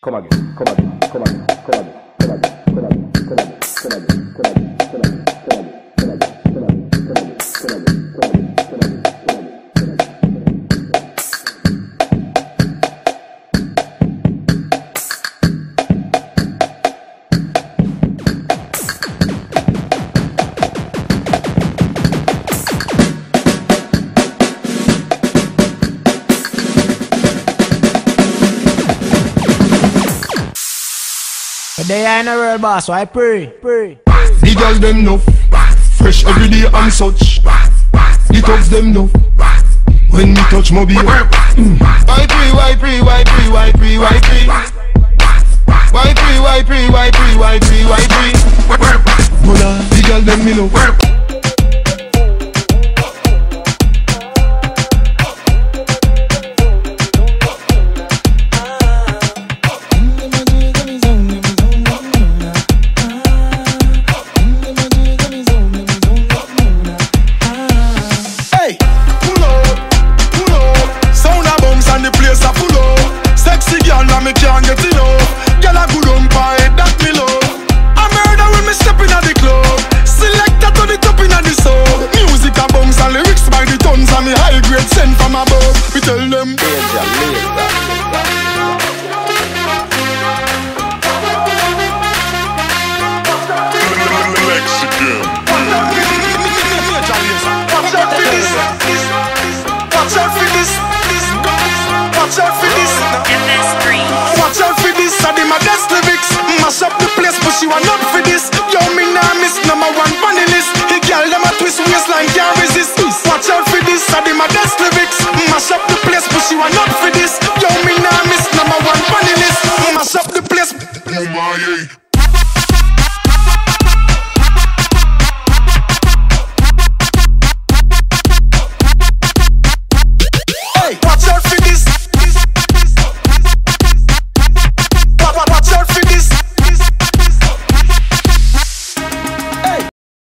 コマギ、コマギ、コマギ、コマギ。They are in a world boss, so I pray, pray. The girl them know. Fresh every day and such. The thugs them know. When me touch my beer. Mm. Why pre, why pre, why pre, why pre, why pre Why pre, why pre, why pre, why pre, why pre Hola, the girl them me know get enough. Girl a good on head, that me love. I murder when me step inna the club. Selector to the top inna the sub. Music a bounce and lyrics by the tons and me high grade sent from above. We tell them. For this. Watch out for this. Watch out for this. Watch out